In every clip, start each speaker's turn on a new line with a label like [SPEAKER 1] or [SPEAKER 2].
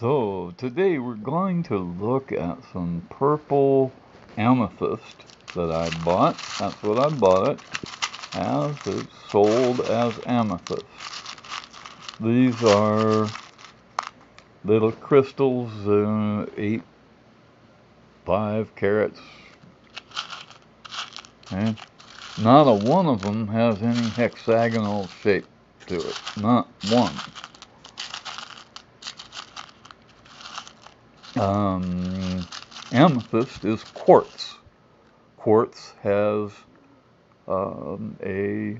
[SPEAKER 1] So today we're going to look at some purple amethyst that I bought. That's what I bought it as. It's sold as amethyst. These are little crystals, uh, eight, five carats. Okay. Not a one of them has any hexagonal shape to it. Not one. Um, amethyst is quartz. Quartz has um, a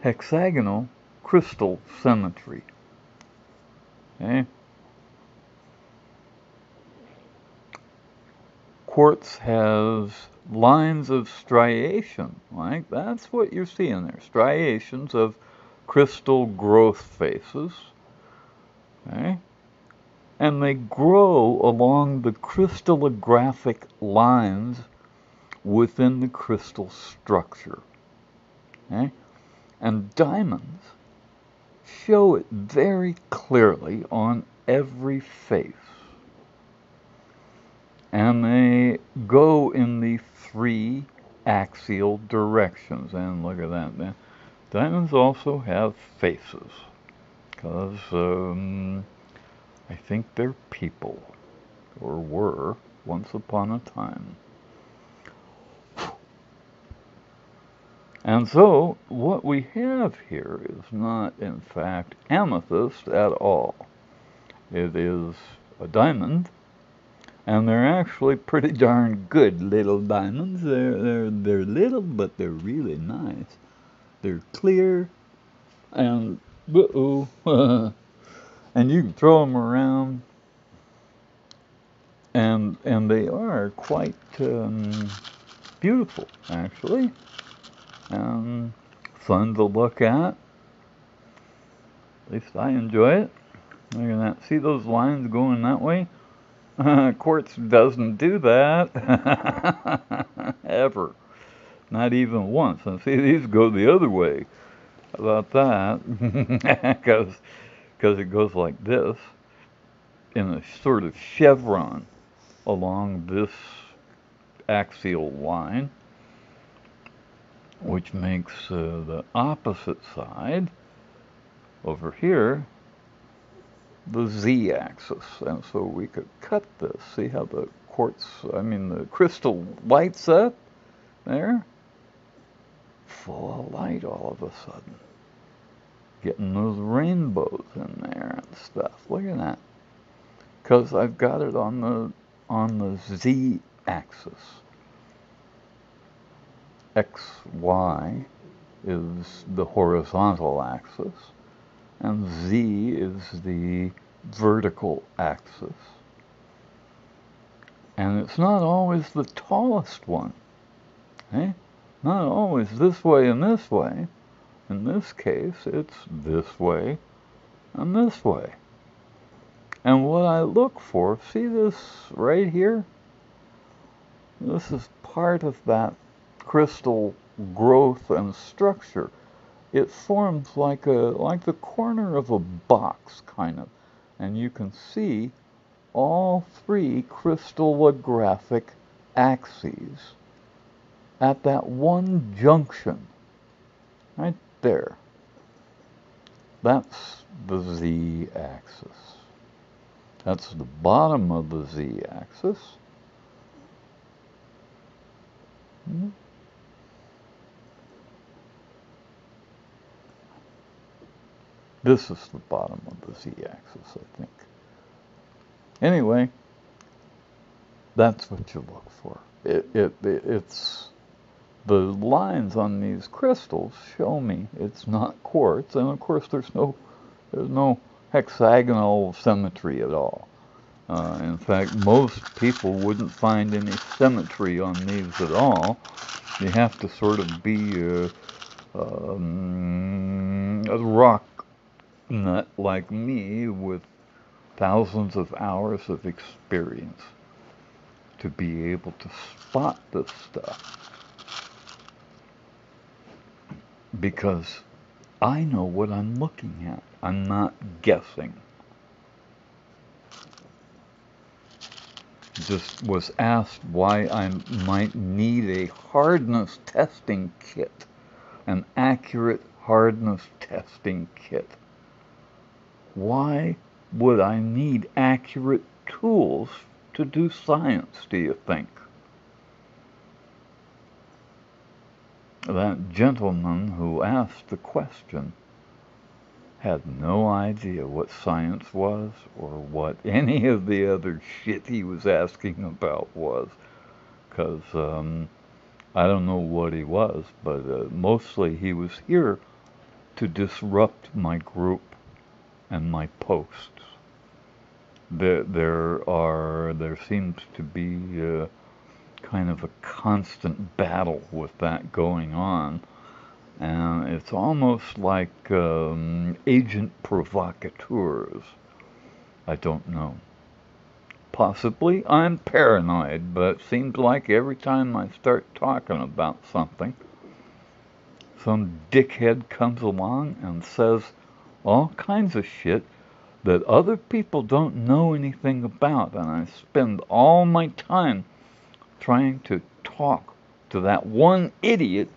[SPEAKER 1] hexagonal crystal symmetry. Okay? Quartz has lines of striation, right? That's what you're seeing there. Striations of crystal growth faces. Okay? And they grow along the crystallographic lines within the crystal structure. Okay? And diamonds show it very clearly on every face. And they go in the three axial directions. And look at that. Diamonds also have faces because um, I think they're people, or were, once upon a time. And so, what we have here is not, in fact, amethyst at all. It is a diamond, and they're actually pretty darn good little diamonds. They're, they're, they're little, but they're really nice. They're clear, and, uh-oh, and you can throw them around, and and they are quite um, beautiful, actually, and fun to look at. At least I enjoy it. Look at that. See those lines going that way? Quartz doesn't do that ever. Not even once. And see, these go the other way. About that? Because because it goes like this in a sort of chevron along this axial line, which makes uh, the opposite side over here the z-axis. And so we could cut this. See how the quartz, I mean the crystal lights up there? Full of light all of a sudden getting those rainbows in there and stuff. Look at that. Because I've got it on the on the z axis. XY is the horizontal axis and Z is the vertical axis. And it's not always the tallest one. Eh? Not always this way and this way. In this case, it's this way and this way. And what I look for, see this right here? This is part of that crystal growth and structure. It forms like a like the corner of a box kind of. And you can see all three crystallographic axes at that one junction. Right there. That's the z-axis. That's the bottom of the z-axis. Hmm? This is the bottom of the z-axis, I think. Anyway, that's what you look for. It, it, it, it's the lines on these crystals show me it's not quartz, and of course there's no there's no hexagonal symmetry at all. Uh, in fact, most people wouldn't find any symmetry on these at all. You have to sort of be a, um, a rock nut like me with thousands of hours of experience to be able to spot this stuff because I know what I'm looking at. I'm not guessing. Just was asked why I might need a hardness testing kit, an accurate hardness testing kit. Why would I need accurate tools to do science, do you think? That gentleman who asked the question had no idea what science was or what any of the other shit he was asking about was. Because um, I don't know what he was, but uh, mostly he was here to disrupt my group and my posts. There, there are, there seems to be uh, kind of a constant battle with that going on and it's almost like um, agent provocateurs. I don't know. Possibly I'm paranoid, but it seems like every time I start talking about something, some dickhead comes along and says all kinds of shit that other people don't know anything about. And I spend all my time trying to talk to that one idiot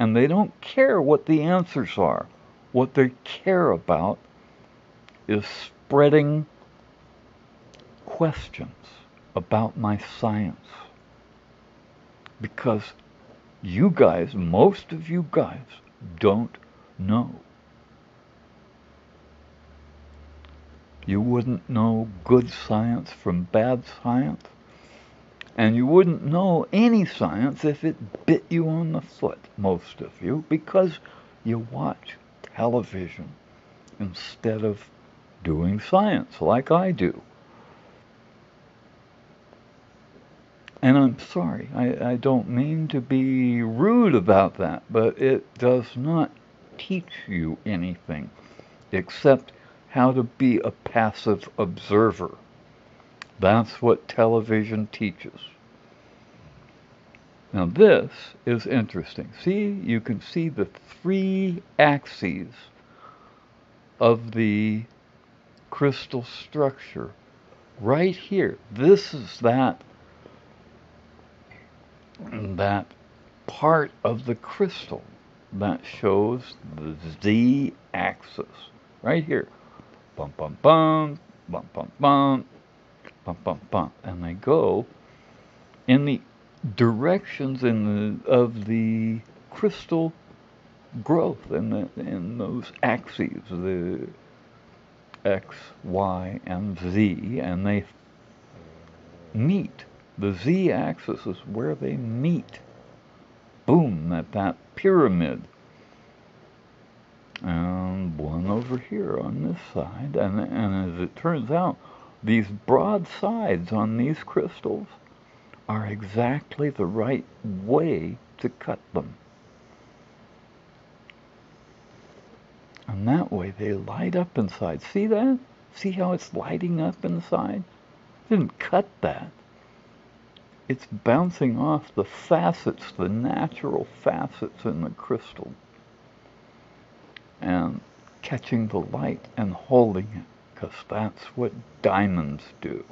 [SPEAKER 1] and they don't care what the answers are. What they care about is spreading questions about my science. Because you guys, most of you guys, don't know. You wouldn't know good science from bad science. And you wouldn't know any science if it bit you on the foot, most of you, because you watch television instead of doing science like I do. And I'm sorry, I, I don't mean to be rude about that, but it does not teach you anything except how to be a passive observer. That's what television teaches. Now this is interesting. See, you can see the three axes of the crystal structure right here. This is that that part of the crystal that shows the z axis right here. Bum bum bum bum bum bum and they go in the directions in the, of the crystal growth in, the, in those axes, the X, Y, and Z, and they meet. The Z axis is where they meet. Boom, at that pyramid. And one over here on this side. And, and as it turns out, these broad sides on these crystals are exactly the right way to cut them. And that way they light up inside. See that? See how it's lighting up inside? Didn't cut that. It's bouncing off the facets, the natural facets in the crystal, and catching the light and holding it because that's what diamonds do.